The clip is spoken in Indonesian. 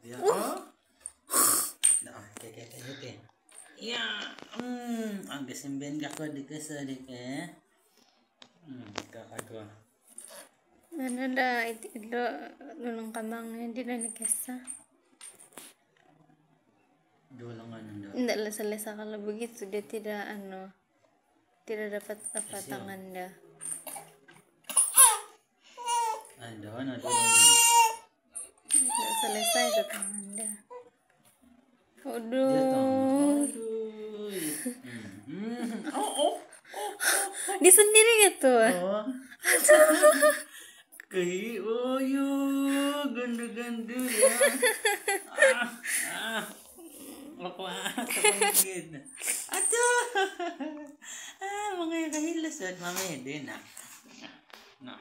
Dia. Oh. Nah, kayak kayak gitu. Ya, hmm. Hmm, lesa-lesa kalau begitu, dia tidak, ano, tidak dapat apa tangan dah. Dulang Tidak selesai dah. Dia Aduh. Aduh. Hmm. Oh, oh. dia sendiri gitu. Oh. Kahi, oh yo, ganda-ganda ya. Ah, ah. Ah, kapangigid. Ato! Ah, mga kahilas at mamaya din ah. No.